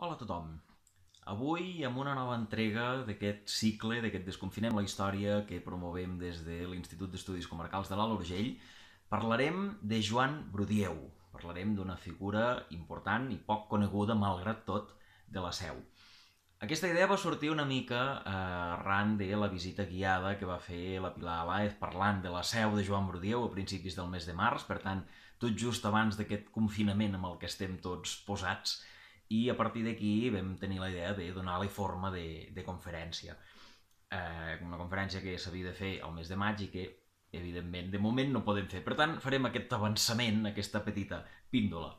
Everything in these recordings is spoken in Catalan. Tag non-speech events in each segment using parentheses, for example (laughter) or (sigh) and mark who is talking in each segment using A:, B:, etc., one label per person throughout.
A: Hola a tothom. Avui, amb una nova entrega d'aquest cicle, d'aquest Desconfinem la història que promovem des de l'Institut d'Estudis Comarcals de l'Alt Urgell, parlarem de Joan Brudieu. Parlarem d'una figura important i poc coneguda, malgrat tot, de la Seu. Aquesta idea va sortir una mica eh, arran de la visita guiada que va fer la Pilar Alaez parlant de la seu de Joan Brudieu a principis del mes de març, per tant, tot just abans d'aquest confinament amb el que estem tots posats, i a partir d'aquí vam tenir la idea de donar-li forma de, de conferència. Eh, una conferència que s'havia de fer al mes de maig i que, evidentment, de moment no podem fer. Per tant, farem aquest avançament, aquesta petita píndola.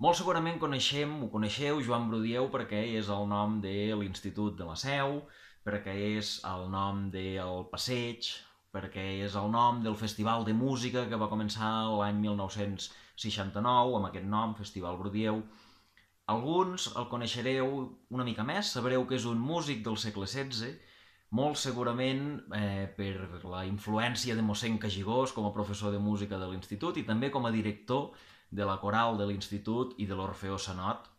A: Molt segurament coneixem, ho coneixeu, Joan Brudieu, perquè és el nom de l'Institut de la Seu, perquè és el nom del Passeig, perquè és el nom del Festival de Música que va començar l'any 1969, amb aquest nom, Festival Brudieu, alguns el coneixereu una mica més, sabreu que és un músic del segle XVI, molt segurament eh, per la influència de mossèn Cagigós com a professor de música de l'institut i també com a director de la coral de l'institut i de l'Orfeó Sanot.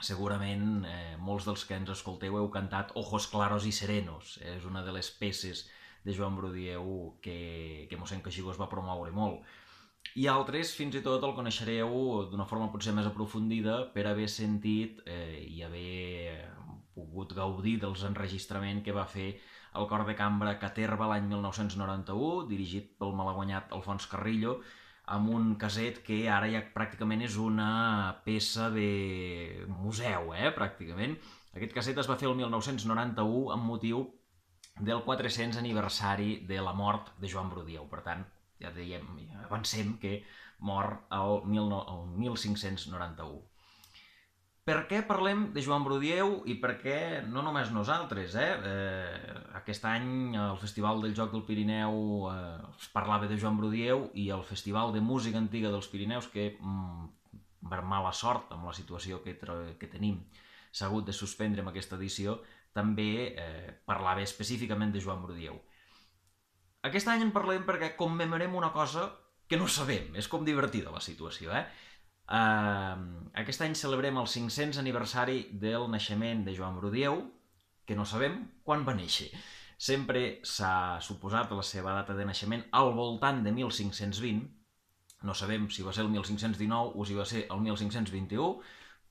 A: Segurament eh, molts dels que ens escolteu heu cantat Ojos claros i serenos, és una de les peces de Joan Brudieu que, que mossèn Cagigós va promoure molt i altres fins i tot el coneixereu d'una forma potser més aprofundida per haver sentit eh, i haver pogut gaudir dels enregistraments que va fer el cor de cambra Caterva l'any 1991, dirigit pel malaguanyat Alfons Carrillo, amb un caset que ara ja pràcticament és una peça de museu, eh, pràcticament. Aquest caset es va fer el 1991 amb motiu del 400 aniversari de la mort de Joan Brudieu. Per tant, ja dèiem, avancem que mor el, 1591. Per què parlem de Joan Brudieu i per què no només nosaltres? Eh? Eh, aquest any al Festival del Joc del Pirineu eh, es parlava de Joan Brudieu i el Festival de Música Antiga dels Pirineus, que mm, per mala sort amb la situació que, que tenim s'ha hagut de suspendre amb aquesta edició, també eh, parlava específicament de Joan Brudieu. Aquest any en parlem perquè commemorem una cosa que no sabem. És com divertida la situació, eh? Uh, aquest any celebrem el 500 aniversari del naixement de Joan Brudieu, que no sabem quan va néixer. Sempre s'ha suposat la seva data de naixement al voltant de 1520, no sabem si va ser el 1519 o si va ser el 1521,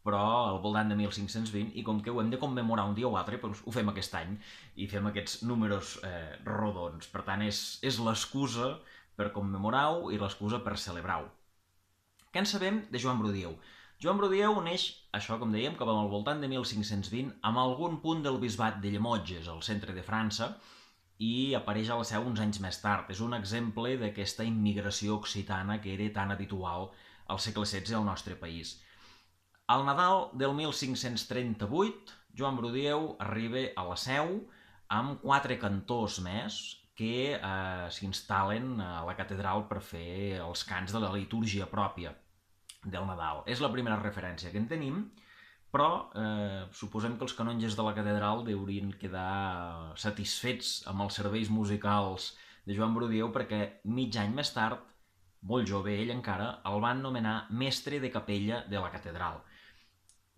A: però al voltant de 1520, i com que ho hem de commemorar un dia o altre, doncs ho fem aquest any, i fem aquests números eh, rodons. Per tant, és, és l'excusa per commemorar-ho i l'excusa per celebrar-ho. Què en sabem de Joan Brudieu? Joan Brudieu neix, això com dèiem, va al voltant de 1520, amb algun punt del bisbat de Llemotges, al centre de França, i apareix a la seu uns anys més tard. És un exemple d'aquesta immigració occitana que era tan habitual al segle XVI al nostre país. Al Nadal del 1538, Joan Brudieu arriba a la seu amb quatre cantors més que eh, s'instal·len a la catedral per fer els cants de la litúrgia pròpia del Nadal. És la primera referència que en tenim, però eh, suposem que els canonges de la catedral deurien quedar satisfets amb els serveis musicals de Joan Brudieu perquè mig any més tard, molt jove ell encara, el van nomenar mestre de capella de la catedral.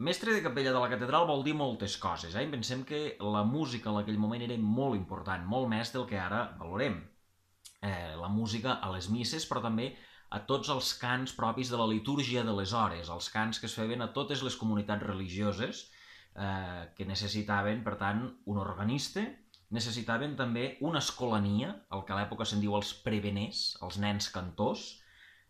A: Mestre de capella de la catedral vol dir moltes coses, eh? pensem que la música en aquell moment era molt important, molt més del que ara valorem. Eh, la música a les misses, però també a tots els cants propis de la litúrgia de les hores, els cants que es feien a totes les comunitats religioses eh, que necessitaven, per tant, un organista, necessitaven també una escolania, el que a l'època se'n diu els preveners, els nens cantors,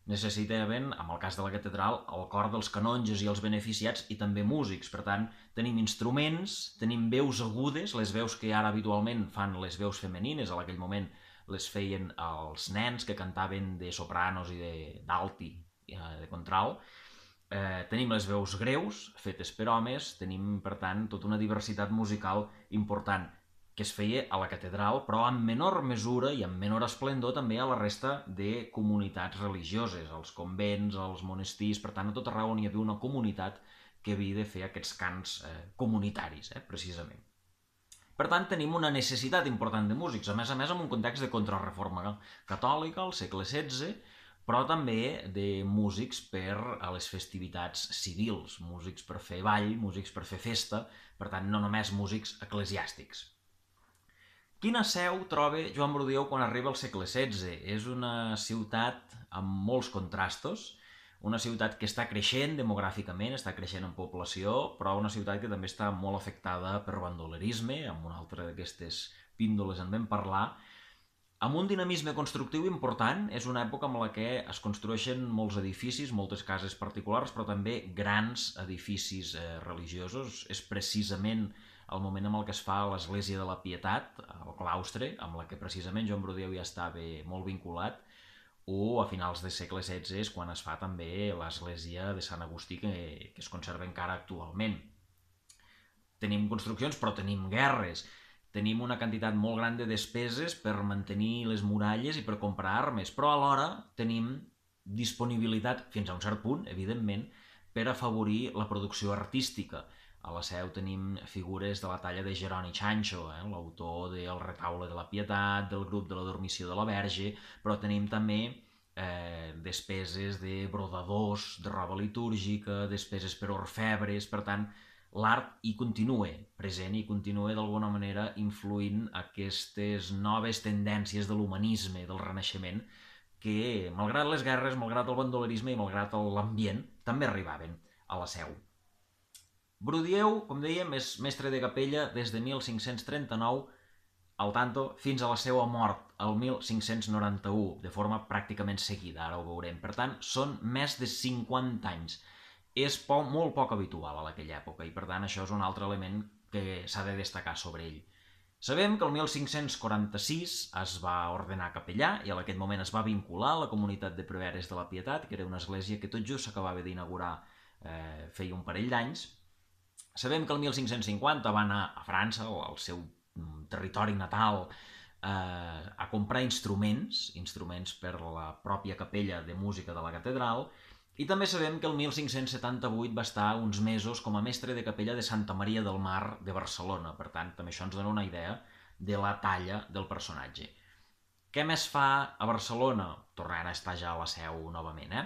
A: necessitaven, en el cas de la catedral, el cor dels canonges i els beneficiats i també músics. Per tant, tenim instruments, tenim veus agudes, les veus que ara habitualment fan les veus femenines, a aquell moment les feien els nens que cantaven de sopranos i d'alti, eh, de contral. Eh, tenim les veus greus, fetes per homes, tenim, per tant, tota una diversitat musical important que es feia a la catedral, però en menor mesura i en menor esplendor també a la resta de comunitats religioses, als convents, als monestirs, per tant, a tot arreu on hi havia una comunitat que havia de fer aquests cants eh, comunitaris, eh, precisament. Per tant, tenim una necessitat important de músics, a més a més en un context de contrarreforma catòlica al segle XVI, però també de músics per a les festivitats civils, músics per fer ball, músics per fer festa, per tant, no només músics eclesiàstics. Quina seu troba Joan Brudieu quan arriba al segle XVI? És una ciutat amb molts contrastos, una ciutat que està creixent demogràficament, està creixent en població, però una ciutat que també està molt afectada per bandolerisme, amb una altra d'aquestes píndoles en vam parlar, amb un dinamisme constructiu important, és una època en la que es construeixen molts edificis, moltes cases particulars, però també grans edificis eh, religiosos. És precisament el moment en el que es fa l'Església de la Pietat, el claustre, amb la que precisament Joan Brodieu ja estava molt vinculat, o a finals del segle XVI és quan es fa també l'església de Sant Agustí que, que es conserva encara actualment. Tenim construccions però tenim guerres, tenim una quantitat molt gran de despeses per mantenir les muralles i per comprar armes, però alhora tenim disponibilitat, fins a un cert punt, evidentment, per afavorir la producció artística. A la seu tenim figures de la talla de Jeroni Chancho, eh, l'autor del Retaule de la Pietat, del grup de la Dormició de la Verge, però tenim també eh, despeses de brodadors, de roba litúrgica, despeses per orfebres, per tant, l'art hi continua present i continua d'alguna manera influint aquestes noves tendències de l'humanisme, del renaixement, que, malgrat les guerres, malgrat el bandolerisme i malgrat l'ambient, també arribaven a la seu. Brudieu, com dèiem, és mestre de capella des de 1539 al tanto fins a la seva mort, el 1591, de forma pràcticament seguida, ara ho veurem. Per tant, són més de 50 anys és poc, molt poc habitual a aquella època i per tant això és un altre element que s'ha de destacar sobre ell. Sabem que el 1546 es va ordenar capellà i en aquest moment es va vincular a la comunitat de preveres de la Pietat, que era una església que tot just s'acabava d'inaugurar eh, feia un parell d'anys. Sabem que el 1550 va anar a França, al seu mm, territori natal, eh, a comprar instruments, instruments per la pròpia capella de música de la catedral, i també sabem que el 1578 va estar uns mesos com a mestre de capella de Santa Maria del Mar de Barcelona. Per tant, també això ens dona una idea de la talla del personatge. Què més fa a Barcelona? Tornant a estar ja a la seu novament, eh?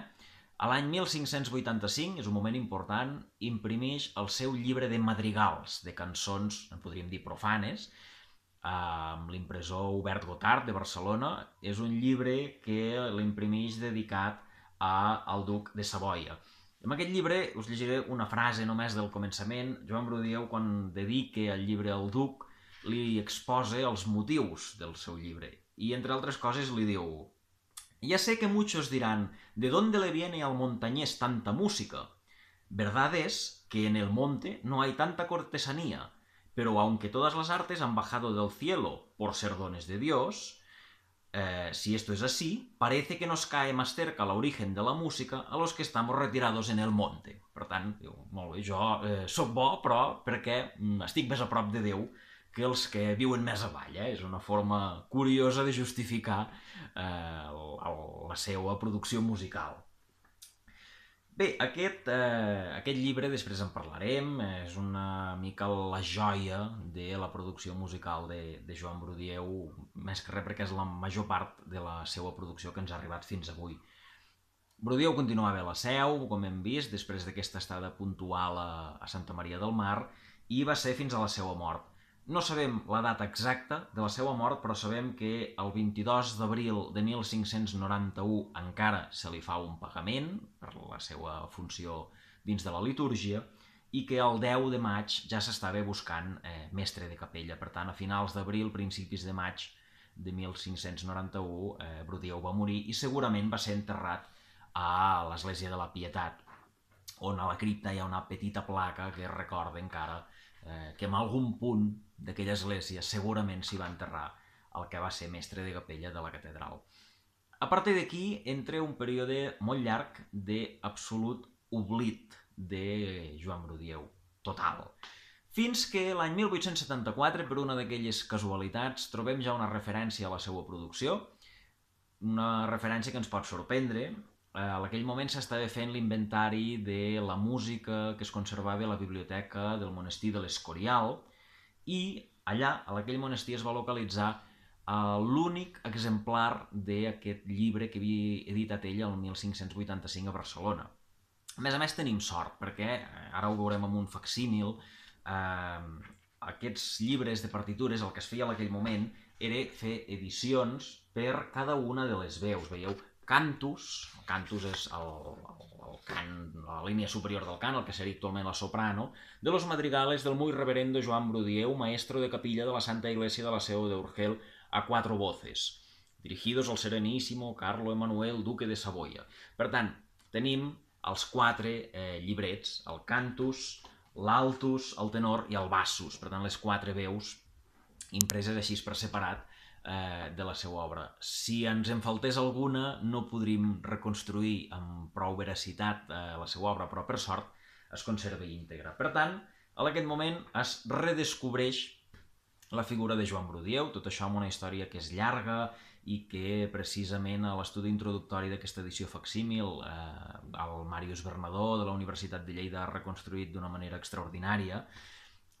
A: A l'any 1585, és un moment important, imprimeix el seu llibre de madrigals, de cançons, en podríem dir profanes, amb l'impressor Hubert Gotard de Barcelona. És un llibre que l'imprimeix dedicat a, al duc de Savoia. En aquest llibre us llegiré una frase només del començament. Joan Brudieu, quan dedica el llibre al duc, li exposa els motius del seu llibre. I, entre altres coses, li diu Ya sé que muchos dirán, ¿de dónde le viene al montañés tanta música? Verdad es que en el monte no hay tanta cortesanía, pero aunque todas las artes han bajado del cielo por ser dones de Dios, Eh, si esto es así, parece que nos cae más cerca el origen de la música a los que estamos retirados en el monte. Per tant, diu, molt bé, jo eh, sóc bo, però perquè mm, estic de Déu que els que viuen més avall. Eh? És una forma curiosa de justificar eh, la seva producció musical. Bé, aquest, eh, aquest llibre, després en parlarem, és una mica la joia de la producció musical de, de Joan Brudieu, més que res perquè és la major part de la seva producció que ens ha arribat fins avui. Brudieu continuava a la seu, com hem vist, després d'aquesta estada puntual a, a Santa Maria del Mar, i va ser fins a la seva mort. No sabem la data exacta de la seva mort, però sabem que el 22 d'abril de 1591 encara se li fa un pagament per la seva funció dins de la litúrgia i que el 10 de maig ja s'estava buscant eh, mestre de capella. Per tant, a finals d'abril, principis de maig de 1591, eh, Brudieu va morir i segurament va ser enterrat a l'església de la Pietat, on a la cripta hi ha una petita placa que recorda encara eh, que en algun punt d'aquella església segurament s'hi va enterrar el que va ser mestre de capella de la catedral. A partir d'aquí entra un període molt llarg d'absolut oblit de Joan Brudieu, total. Fins que l'any 1874, per una d'aquelles casualitats, trobem ja una referència a la seva producció, una referència que ens pot sorprendre, Eh, en aquell moment s'estava fent l'inventari de la música que es conservava a la biblioteca del monestir de l'Escorial i allà, a aquell monestir, es va localitzar l'únic exemplar d'aquest llibre que havia editat ell el 1585 a Barcelona. A més a més tenim sort, perquè eh, ara ho veurem amb un facsímil, eh, aquests llibres de partitures, el que es feia en aquell moment era fer edicions per cada una de les veus. Veieu, cantus, cantus és el, el cant, la línia superior del cant, el que seria actualment la soprano, de los madrigales del muy reverendo Joan Brudieu, maestro de capilla de la Santa Iglesia de la Seu de Urgel, a cuatro voces, dirigidos al sereníssimo Carlo Emanuel, duque de Savoia. Per tant, tenim els quatre eh, llibrets, el cantus, l'altus, el tenor i el bassus, per tant, les quatre veus impreses així per separat eh, de la seva obra. Si ens en faltés alguna, no podríem reconstruir amb prou veracitat eh, la seva obra, però per sort es conserva íntegra. Per tant, en aquest moment es redescobreix la figura de Joan Brudieu, tot això amb una història que és llarga i que precisament a l'estudi introductori d'aquesta edició facsímil eh, el Màrius Bernadó de la Universitat de Lleida ha reconstruït d'una manera extraordinària.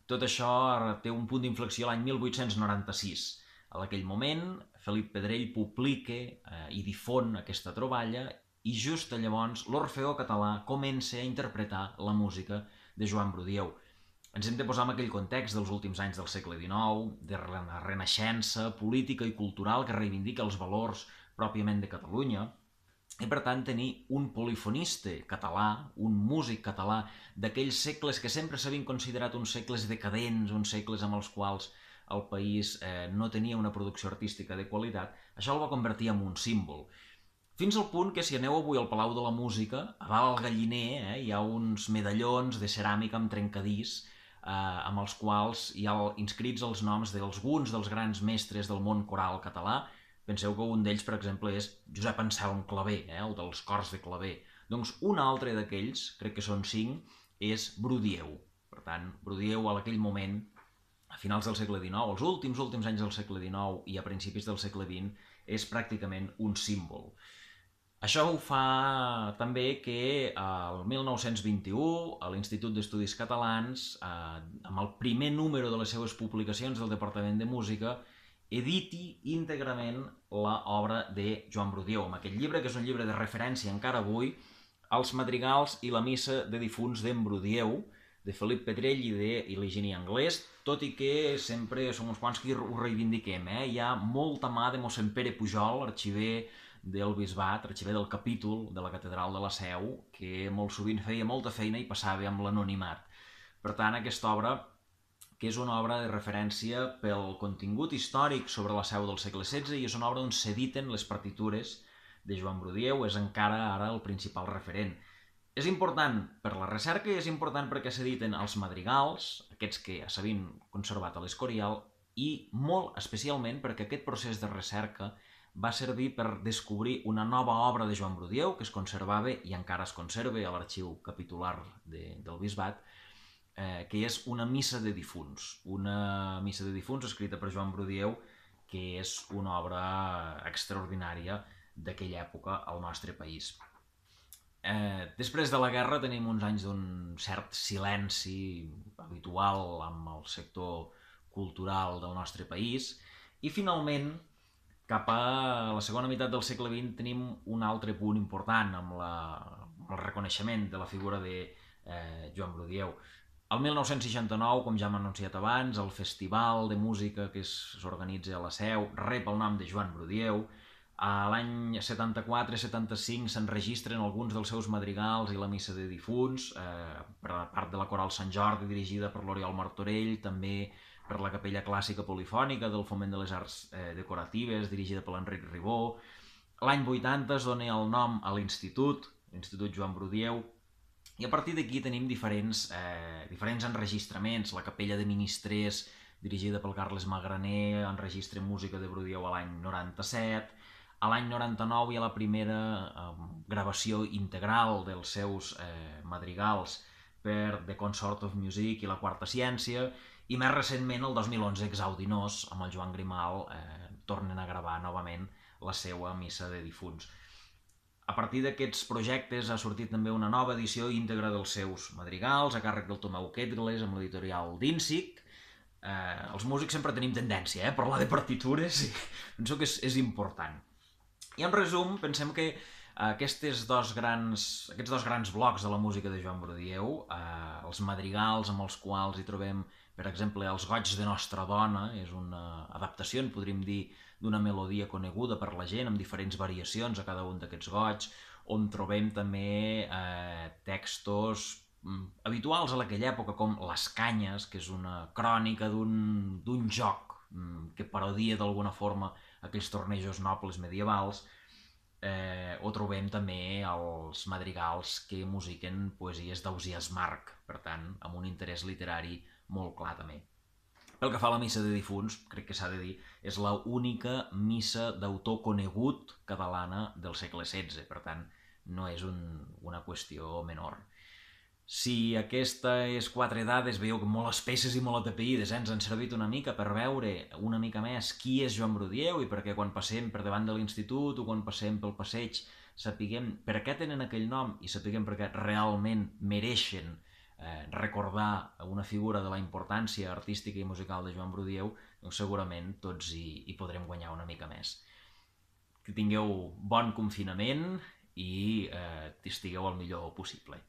A: Tot això té un punt d'inflexió l'any 1896. A aquell moment, Felip Pedrell publica eh, i difon aquesta troballa i just llavors l'Orfeó català comença a interpretar la música de Joan Brudieu ens hem de posar en aquell context dels últims anys del segle XIX, de la renaixença política i cultural que reivindica els valors pròpiament de Catalunya, i per tant tenir un polifonista català, un músic català d'aquells segles que sempre s'havien considerat uns segles decadents, uns segles amb els quals el país eh, no tenia una producció artística de qualitat, això el va convertir en un símbol. Fins al punt que si aneu avui al Palau de la Música, a dalt al galliner eh, hi ha uns medallons de ceràmica amb trencadís eh, amb els quals hi ha inscrits els noms d'alguns dels grans mestres del món coral català. Penseu que un d'ells, per exemple, és Josep Anselm Clavé, eh, el dels cors de Clavé. Doncs un altre d'aquells, crec que són cinc, és Brudieu. Per tant, Brudieu a aquell moment, a finals del segle XIX, els últims últims anys del segle XIX i a principis del segle XX, és pràcticament un símbol. Això ho fa també que el 1921 a l'Institut d'Estudis Catalans, eh, amb el primer número de les seues publicacions del Departament de Música, editi íntegrament l'obra de Joan Brudieu, amb aquest llibre, que és un llibre de referència encara avui, Els madrigals i la missa de difunts d'en Brudieu, de Felip Pedrell i de Iligini Anglès, tot i que sempre som uns quants que ho reivindiquem. Eh? Hi ha molta mà de mossèn Pere Pujol, arxiver del bisbat, arxiver del capítol de la catedral de la Seu, que molt sovint feia molta feina i passava amb l'anonimat. Per tant, aquesta obra, que és una obra de referència pel contingut històric sobre la Seu del segle XVI i és una obra on s'editen les partitures de Joan Brudieu, és encara ara el principal referent. És important per la recerca i és important perquè s'editen els madrigals, aquests que s'havien conservat a l'Escorial, i molt especialment perquè aquest procés de recerca va servir per descobrir una nova obra de Joan Brudieu, que es conservava i encara es conserva a l'arxiu capitular de, del Bisbat, eh, que és una missa de difunts. Una missa de difunts escrita per Joan Brudieu, que és una obra extraordinària d'aquella època al nostre país. Eh, després de la guerra tenim uns anys d'un cert silenci habitual amb el sector cultural del nostre país i finalment cap a la segona meitat del segle XX tenim un altre punt important amb, la, amb el reconeixement de la figura de eh, Joan Brudieu. El 1969, com ja hem anunciat abans, el festival de música que s'organitza a la Seu rep el nom de Joan Brudieu. A l'any 74-75 s'enregistren alguns dels seus madrigals i la missa de difunts, eh, per part de la Coral Sant Jordi, dirigida per l'Oriol Martorell, també per la Capella Clàssica Polifònica del Foment de les Arts eh, Decoratives, dirigida per l'Enric Ribó. L'any 80 es dona el nom a l'Institut, l'Institut Joan Brudieu, i a partir d'aquí tenim diferents, eh, diferents enregistraments. La Capella de Ministrers, dirigida pel Carles Magraner, enregistra música de Brudieu a l'any 97. A l'any 99 hi ha la primera eh, gravació integral dels seus eh, madrigals per The Consort of Music i la Quarta Ciència, i més recentment, el 2011, Exaudinós, amb el Joan Grimal, eh, tornen a gravar novament la seva missa de difunts. A partir d'aquests projectes ha sortit també una nova edició íntegra dels seus madrigals, a càrrec del Tomeu Ketgles, amb l'editorial d'Insic, eh, els músics sempre tenim tendència eh, a parlar de partitures i (laughs) penso que és, és important. I en resum, pensem que aquestes dos grans, aquests dos grans blocs de la música de Joan Brudieu, eh, els madrigals amb els quals hi trobem, per exemple, els goig de Nostra Dona, és una adaptació, en podríem dir, d'una melodia coneguda per la gent, amb diferents variacions a cada un d'aquests goig, on trobem també eh, textos mm, habituals a aquella època, com Les Canyes, que és una crònica d'un joc mm, que parodia d'alguna forma aquells tornejos nobles medievals, eh, o trobem també els madrigals que musiquen poesies d'Ausias Marc, per tant, amb un interès literari molt clar també. Pel que fa a la missa de difunts, crec que s'ha de dir, és la única missa d'autor conegut catalana del segle XVI, per tant, no és un, una qüestió menor. Si aquestes quatre dades veieu que molt espesses i molt atapeïdes eh, ens han servit una mica per veure una mica més qui és Joan Brudieu i perquè quan passem per davant de l'institut o quan passem pel passeig sapiguem per què tenen aquell nom i sapiguem per què realment mereixen eh, recordar una figura de la importància artística i musical de Joan Brudieu, doncs segurament tots hi, hi podrem guanyar una mica més. Que tingueu bon confinament i eh, estigueu el millor possible.